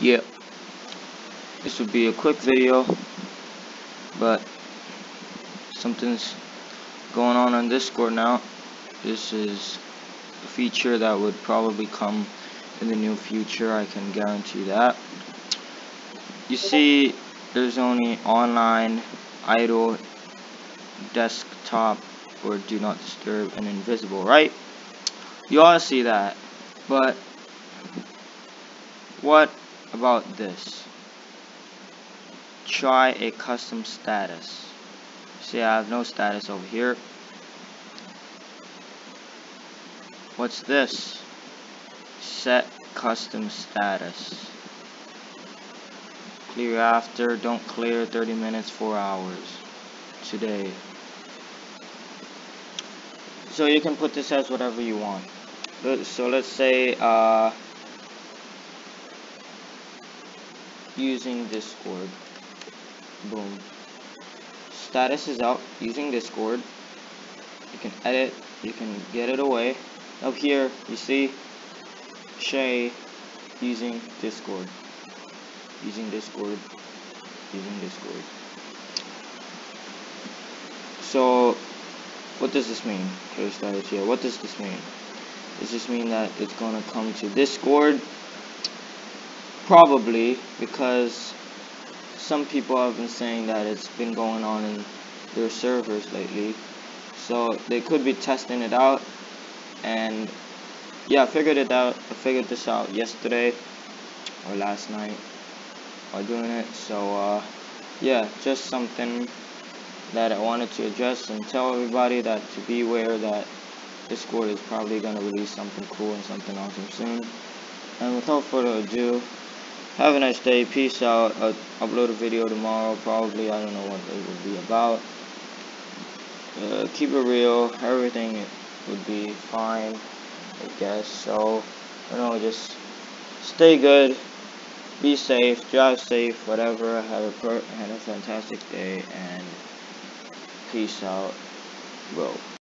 Yep. This would be a quick video, but something's going on on Discord now. This is a feature that would probably come in the near future, I can guarantee that. You see, there's only online, idle, desktop, or do not disturb, and invisible, right? You all see that, but what about this? Try a custom status. See, I have no status over here. What's this? Set custom status. Clear after, don't clear 30 minutes, 4 hours. Today. So you can put this as whatever you want. So let's say, uh, using Discord. Boom. Status is out using Discord. You can edit, you can get it away. Up here, you see Shay using Discord. Using Discord. Using Discord. So, what does this mean? Clear status here. What does this mean? Does this mean that it's gonna come to Discord? Probably, because some people have been saying that it's been going on in their servers lately. So they could be testing it out and yeah, I figured it out. I figured this out yesterday or last night while doing it. So uh, yeah, just something that I wanted to address and tell everybody that to be aware that Discord is probably gonna release something cool and something awesome soon. And without further ado, have a nice day. Peace out. I'll upload a video tomorrow. Probably. I don't know what it will be about. Uh, keep it real. Everything would be fine. I guess. So, you know, just stay good. Be safe. Drive safe. Whatever. Have a per have a fantastic day. And peace out. Bro.